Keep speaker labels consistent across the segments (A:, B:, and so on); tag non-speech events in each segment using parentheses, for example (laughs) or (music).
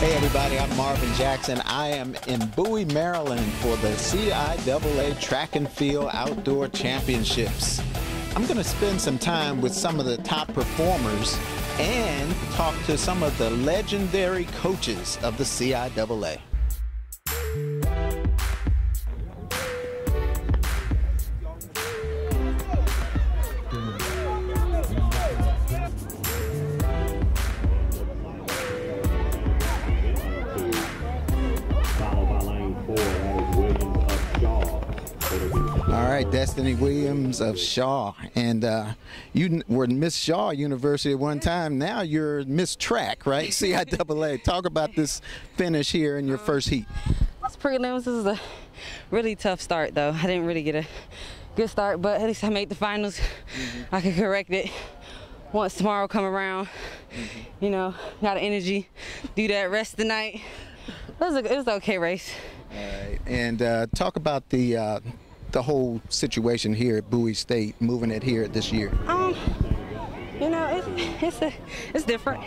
A: Hey everybody, I'm Marvin Jackson. I am in Bowie, Maryland for the CIAA Track and Field Outdoor Championships. I'm going to spend some time with some of the top performers and talk to some of the legendary coaches of the CIAA. All right, Destinee Williams of Shaw, and uh, you were Miss Shaw University at one time. Now you're Miss Track, right? (laughs) CIAA. Talk about this finish here in your first heat.
B: This prelims. This is a really tough start, though. I didn't really get a good start, but at least I made the finals. Mm-hmm. I can correct it once tomorrow come around. Mm-hmm. You know, got energy, do that rest the night. It was, a, it was an okay race.
A: All right, and uh, talk about the. Uh, the whole situation here at Bowie State, moving it here this year?
B: Um, you know, it's it's a, it's different.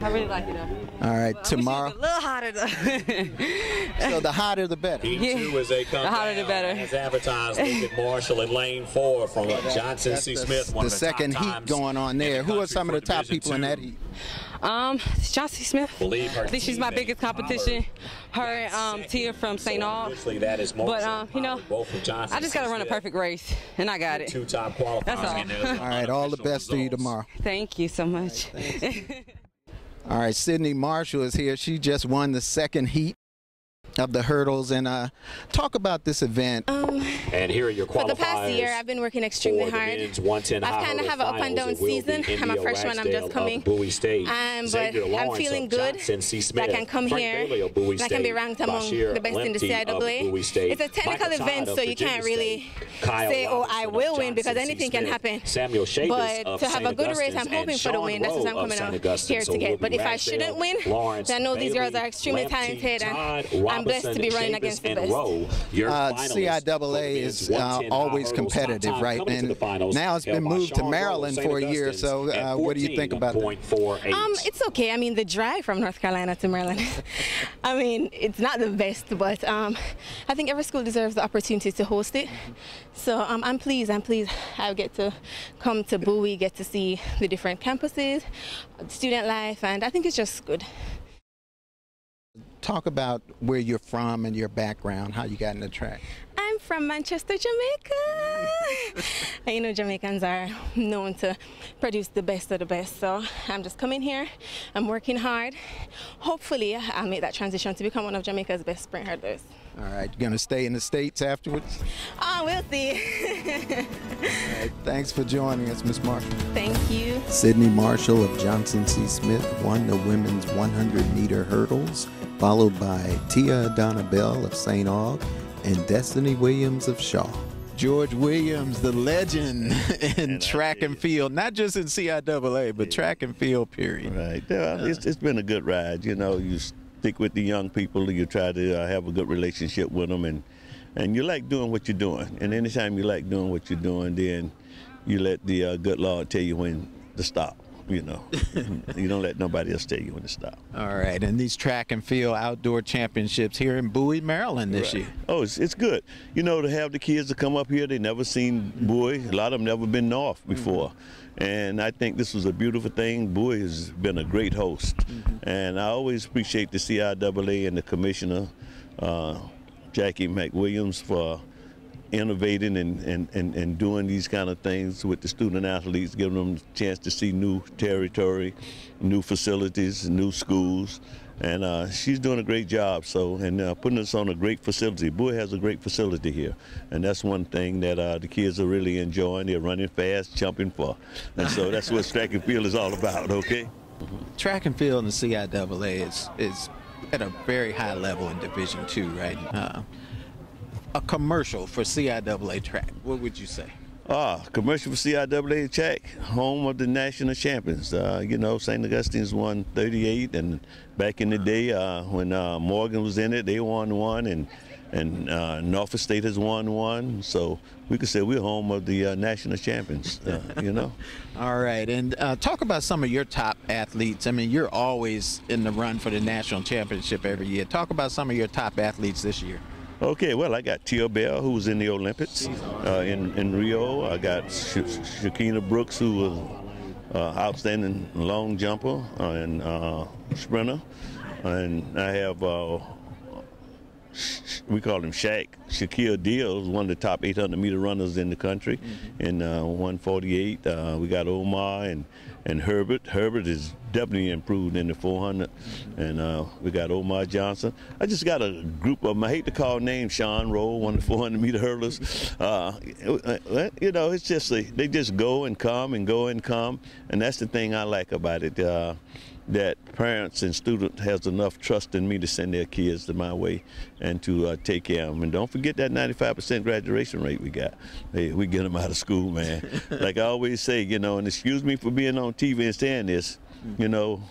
B: I really like it though.
A: All right,
B: well,
A: tomorrow.
B: a little hotter though. (laughs)
A: so the hotter the better.
C: Heat yeah. two as they come
B: the hotter
C: down,
B: the better.
C: As advertised, Lucas Marshall in lane four from Johnson C. Smith.
A: One the, the second heat going on there. Who are some of the top people
C: two.
A: in that heat?
B: Um, Johnson Smith.
C: Believe her
B: I think she's my biggest competition. Her and um, Tia from St. Aug.
C: That is
B: but um, you know, I just got to run a perfect race, and I got it.
C: Two top qualifiers.
B: That's all.
A: all right, all the best to you tomorrow.
B: Thank you so much. (laughs)
A: all right, Sidney Marshall is here. She just won the second heat of the hurdles and uh, talk about this event.
D: Um,
C: and here are your qualifiers.
D: For the past year, I've been working extremely hard. I've kind of have an up and down season. I'm a freshman. I'm just coming.
C: Bowie State.
D: Um, but I'm feeling good. I can come
C: Frank
D: here.
C: Bailey
D: I can be ranked among the best in the CIAA. It's a technical
C: Michael
D: event, so you can't really say, "Oh, I will win," because anything can happen.
C: Samuel
D: but to have a good race, I'm hoping for the win. That's what I'm coming out here to get. But if I shouldn't win, then I know these girls are extremely talented, and I'm blessed to be running against the best.
A: Uh, CIAA is uh, always competitive, right? And now it's been moved to Maryland for a year. So uh, what do you think about that?
D: Um, it's okay. I mean, the drive from North Carolina to Maryland. (laughs) I mean, it's not the best, but um, I think every school deserves the opportunity to host it. So um, I'm pleased. I'm pleased. I get to come to Bowie, get to see the different campuses, student life, and I think it's just good
A: talk about where you're from and your background, how you got in the track.
D: I'm from Manchester, Jamaica. and (laughs) you know, Jamaicans are known to produce the best of the best. So I'm just coming here. I'm working hard. Hopefully, I'll make that transition to become one of Jamaica's best sprint hurdlers.
A: All right, you gonna stay in the States afterwards?
D: Oh, we'll see.
A: All right, (laughs) thanks for joining us, Miss Marshall.
D: Thank you.
A: Sidney Marshall of Johnson C. Smith won the women's 100 meter hurdles, followed by Tia-Adana Belle of St. Aug and Destinee Williams of Shaw. George Williams, the legend (laughs) in and track and field, not just in CIAA, but yeah. track and field, period.
E: Right. Yeah, it's, it's been a good ride. You know, you stick with the young people, you try to uh, have a good relationship with them, and, and you like doing what you're doing. And anytime you like doing what you're doing, then you let the uh, good Lord tell you when to stop you know. (laughs) you don't let nobody else tell you when to stop.
A: All right, and these track and field outdoor championships here in Bowie, Maryland this right. year.
E: Oh, it's, it's good. You know, to have the kids to come up here, they never seen Bowie. A lot of them never been north before. Mm-hmm. And I think this was a beautiful thing. Bowie has been a great host. Mm-hmm. And I always appreciate the CIAA and the commissioner, uh, Jacqie McWilliams, for innovating and, and, and, and doing these kind of things with the student athletes, giving them a chance to see new territory, new facilities, new schools. And uh, she's doing a great job. So, and uh, putting us on a great facility. Bowie has a great facility here, and that's one thing that uh, the kids are really enjoying. They're running fast, jumping far, and so that's what track and field is all about. Okay.
A: Track and field in the CIAA is is at a very high level in Division Two, right? Uh, a commercial for CIAA track, what would you say?
E: Ah, commercial for CIAA track, home of the national champions. Uh, you know, St. Augustine's won 38, and back in the day uh, when uh, Morgan was in it, they won one, and and uh, Norfolk State has won one. So we could say we're home of the uh, national champions. Uh, you know. (laughs)
A: All right, and uh, talk about some of your top athletes. I mean, you're always in the run for the national championship every year. Talk about some of your top athletes this year.
E: Okay, well, I got Tia Belle, who was in the Olympics uh, in, in Rio. I got Sh- Shakina Brooks, who was uh, outstanding long jumper and uh, sprinter. And I have, uh, we call him Shaq, Shaquille Deal, one of the top 800 meter runners in the country in uh, 148. Uh, we got Omar and, and Herbert. Herbert is definitely improved in the 400. And uh, we got Omar Johnson. I just got a group of them. I hate to call names Sean Rowe, one of the 400 meter hurdlers. (laughs) Uh, you know, it's just they, they just go and come and go and come. And that's the thing I like about it. Uh, that parents and students has enough trust in me to send their kids to my way and to uh, take care of them. And don't forget that 95% graduation rate we got. Hey, we get them out of school, man. (laughs) like I always say, you know, and excuse me for being on TV and saying this, you know,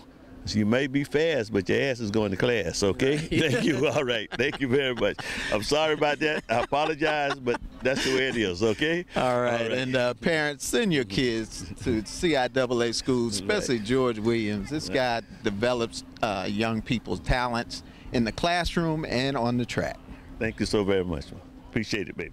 E: so you may be fast, but your ass is going to class, okay? Thank you. (laughs) All right. Thank you very much. I'm sorry about that. I apologize, but that's the way it is, okay?
A: All right. All right. And uh, parents, send your kids to CIAA schools, especially right. George Williams. This right. guy develops uh, young people's talents in the classroom and on the track.
E: Thank you so very much. Appreciate it, baby.